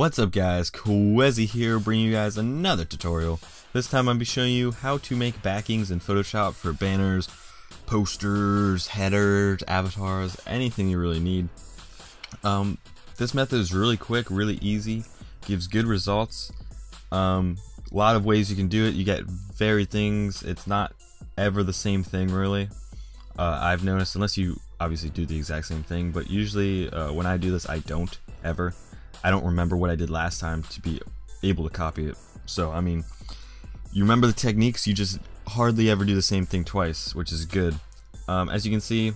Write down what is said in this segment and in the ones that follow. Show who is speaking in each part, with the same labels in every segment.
Speaker 1: What's up guys, Qehzy here bringing you guys another tutorial. This time I'll be showing you how to make backings in Photoshop for banners, posters, headers, avatars, anything you really need. Um, this method is really quick, really easy, gives good results. Um, a lot of ways you can do it, you get varied things, it's not ever the same thing really. Uh, I've noticed, unless you obviously do the exact same thing, but usually uh, when I do this I don't, ever. I don't remember what I did last time to be able to copy it. So, I mean, you remember the techniques, you just hardly ever do the same thing twice, which is good. Um, as you can see,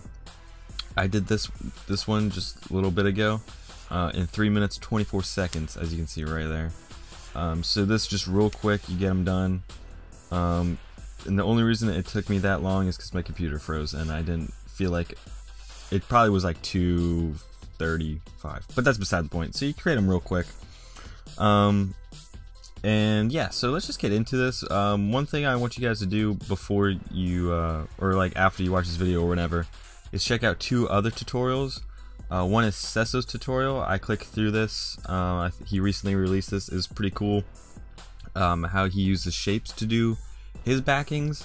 Speaker 1: I did this this one just a little bit ago uh, in 3 minutes 24 seconds, as you can see right there. Um, so this just real quick, you get them done. Um, and the only reason it took me that long is because my computer froze and I didn't feel like it probably was like 235 but that's beside the point. So you create them real quick. Um, and yeah so let's just get into this. Um, one thing I want you guys to do before you uh, or like after you watch this video or whenever is check out two other tutorials. Uh, one is SesO's tutorial. I clicked through this. Uh, he recently released this. Is pretty cool. Um, how he uses shapes to do his backings,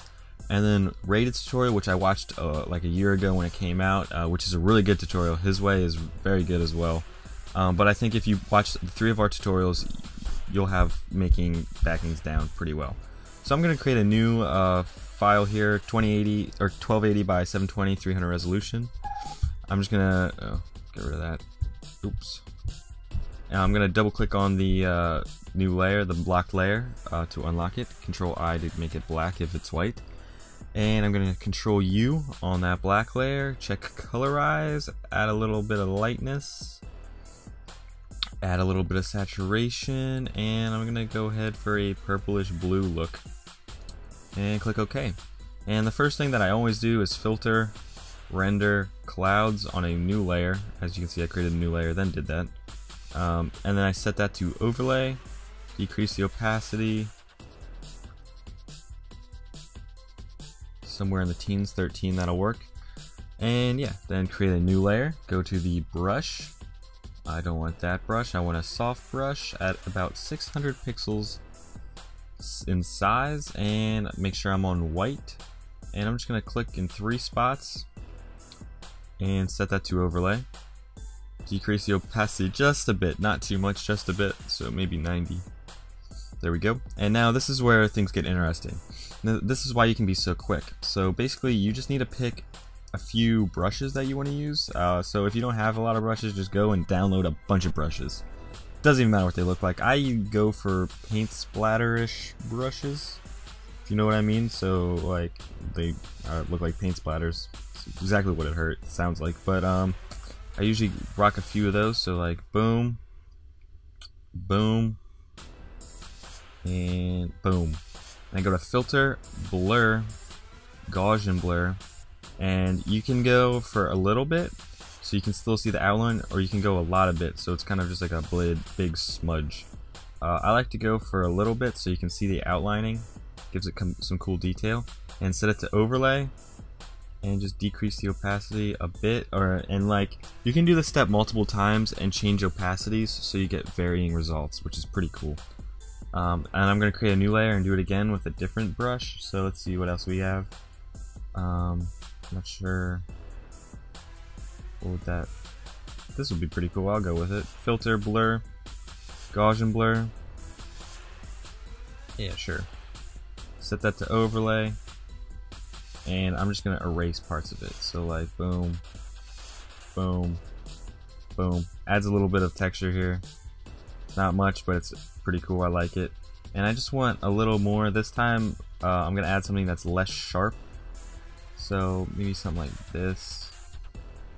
Speaker 1: and then Rated's tutorial, which I watched uh, like a year ago when it came out, uh, which is a really good tutorial. His way is very good as well. Um, but I think if you watch the three of our tutorials, you'll have making backings down pretty well. So I'm going to create a new uh, file here, 2080 or 1280 by 720, 300 resolution. I'm just going to oh, get rid of that. Oops. Now I'm going to double click on the uh, new layer, the blocked layer, uh, to unlock it. Control I to make it black if it's white. And I'm going to control U on that black layer, check colorize, add a little bit of lightness, add a little bit of saturation, and I'm going to go ahead for a purplish blue look. And click OK. And the first thing that I always do is filter, render clouds on a new layer. As you can see I created a new layer, then did that. Um, and then I set that to overlay, decrease the opacity, somewhere in the teens, 13, that'll work. And yeah, then create a new layer, go to the brush, I don't want that brush, I want a soft brush at about 600 pixels in size, and make sure I'm on white, and I'm just to click in three spots, and set that to overlay decrease the opacity just a bit, not too much, just a bit, so maybe 90. There we go. And now this is where things get interesting. This is why you can be so quick. So basically you just need to pick a few brushes that you want to use. Uh, so if you don't have a lot of brushes, just go and download a bunch of brushes. Doesn't even matter what they look like. I go for paint splatter-ish brushes, if you know what I mean. So like they uh, look like paint splatters. It's exactly what it hurt sounds like. But um, I usually rock a few of those, so like boom, boom, and boom. And I go to filter, blur, Gaussian blur, and you can go for a little bit, so you can still see the outline, or you can go a lot of bit, so it's kind of just like a big, big smudge. Uh, I like to go for a little bit so you can see the outlining, gives it some cool detail, and set it to overlay, and just decrease the opacity a bit or and like you can do this step multiple times and change opacities so you get varying results which is pretty cool um, and I'm gonna create a new layer and do it again with a different brush. So let's see what else we have. Um, not sure what would that this would be pretty cool. I'll go with it. Filter blur Gaussian blur. Yeah sure. Set that to overlay. And I'm just gonna erase parts of it. So like boom boom boom. Adds a little bit of texture here not much but it's pretty cool. I like it. And I just want a little more this time. Uh, I'm gonna add something that's less sharp. So maybe something like this.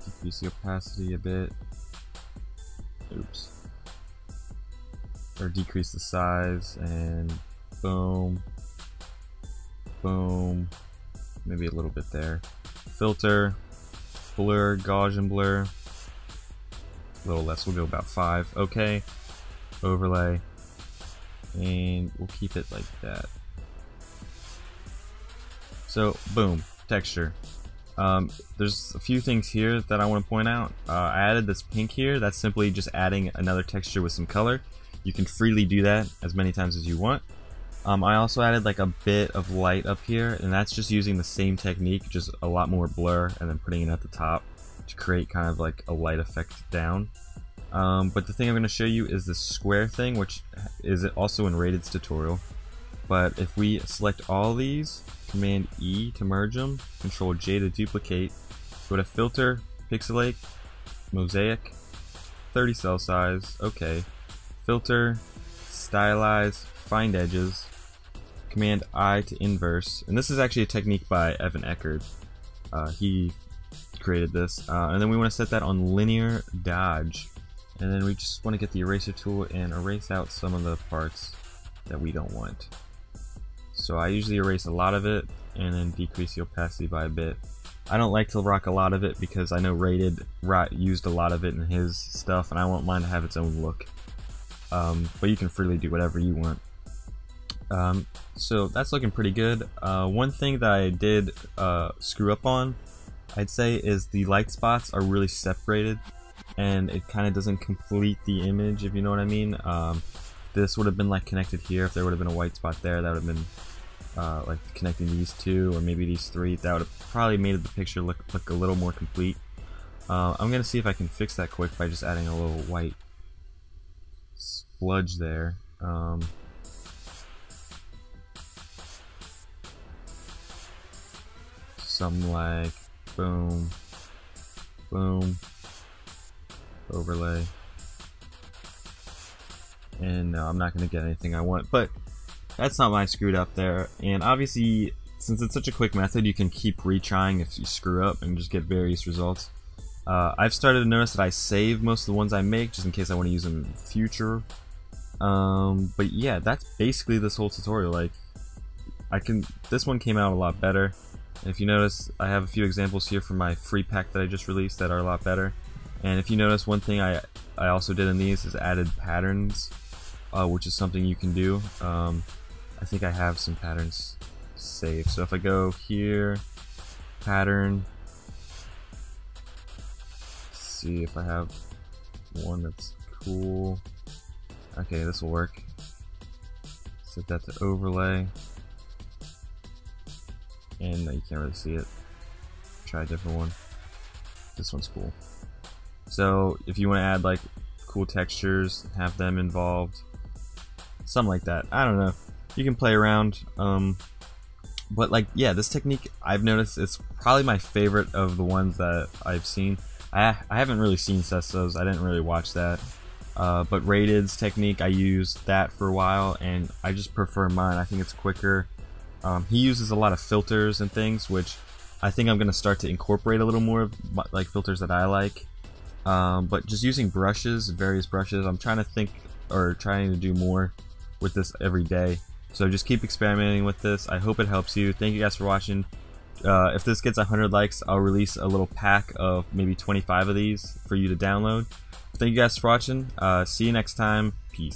Speaker 1: Decrease the opacity a bit. Oops. Or decrease the size and boom. Boom. Maybe a little bit there. Filter, blur, Gaussian blur, a little less, we'll go about 5. Okay, overlay, and we'll keep it like that. So, boom, texture. Um, there's a few things here that I want to point out. Uh, I added this pink here, that's simply just adding another texture with some color. You can freely do that as many times as you want. Um, I also added like a bit of light up here, and that's just using the same technique, just a lot more blur, and then putting it at the top to create kind of like a light effect down. Um, but the thing I'm going to show you is the square thing, which is also in Rated's tutorial. But if we select all these, Command E to merge them, Control J to duplicate, go to Filter, Pixelate, Mosaic, 30 cell size, okay, Filter, Stylize, Find Edges, Command I to inverse, and this is actually a technique by Evan Eckert. Uh, he created this, uh, and then we want to set that on linear dodge, and then we just want to get the eraser tool and erase out some of the parts that we don't want. So I usually erase a lot of it and then decrease the opacity by a bit. I don't like to rock a lot of it because I know Rated used a lot of it in his stuff and I want mine to have its own look. Um, but you can freely do whatever you want. Um, so that's looking pretty good. Uh, one thing that I did uh, screw up on, I'd say, is the light spots are really separated and it kind of doesn't complete the image, if you know what I mean. Um, this would have been like connected here. If there would have been a white spot there that would have been uh, like connecting these two or maybe these three. That would have probably made the picture look, look a little more complete. Uh, I'm gonna see if I can fix that quick by just adding a little white spludge there. Um, some like boom boom overlay and no, I'm not going to get anything I want. But that's not why I screwed up there. And obviously, since it's such a quick method, you can keep retrying if you screw up and just get various results. Uh, I've started to notice that I save most of the ones I make just in case I want to use them in the future. Um, but yeah, that's basically this whole tutorial. Like, I can. This one came out a lot better. If you notice, I have a few examples here from my free pack that I just released that are a lot better. And if you notice, one thing I I also did in these is added patterns uh, which is something you can do. Um, I think I have some patterns saved. So if I go here, pattern, see if I have one that's cool. Okay, this will work. Set that to overlay. And you can't really see it. Try a different one. This one's cool. So if you want to add like cool textures, have them involved, something like that. I don't know. You can play around. Um, but like, yeah, this technique I've noticed it's probably my favorite of the ones that I've seen. I I haven't really seen SesO's. I didn't really watch that. Uh, but Rated's technique, I used that for a while, and I just prefer mine. I think it's quicker. Um, he uses a lot of filters and things, which I think I'm gonna start to incorporate a little more of like filters that I like. Um, but just using brushes, various brushes, I'm trying to think or trying to do more with this every day. So just keep experimenting with this. I hope it helps you. Thank you guys for watching. Uh, if this gets 100 likes, I'll release a little pack of maybe 25 of these for you to download. Thank you guys for watching. Uh, see you next time.